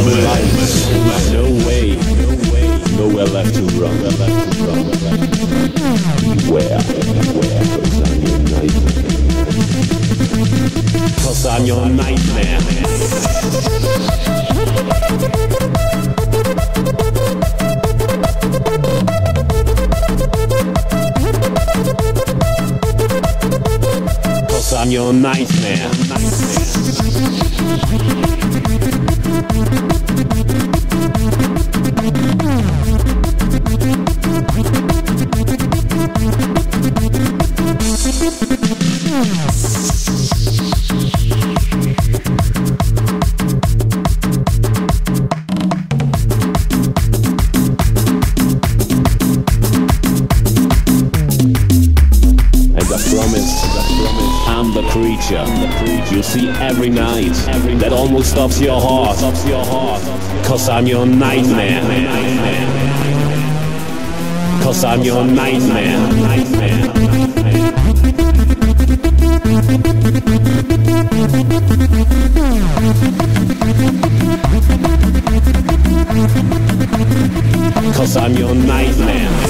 No way, nowhere left to run. Beware, beware, cause I'm your nightmare. Cause I'm your nightmare. I'm your nightmare. Creature you see every night, that almost stops your heart. Cause I'm your nightmare. Cause I'm your nightmare. Cause I'm your nightmare.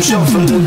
shuffling.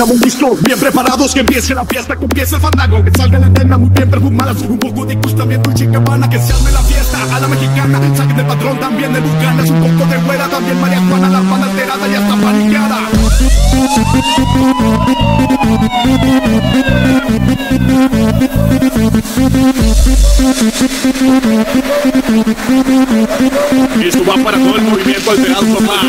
Listos, bien preparados, que empiece la fiesta, que empiece el fandango, que salga la antena muy bien perfumadas, un poco de gustamiento y chicabana, que se arme la fiesta a la mexicana, saquen del patrón también de bucanas, un poco de güera, también marihuana, la banda alterada ya está paniqueada. Esto va para todo el movimiento alterado, papá.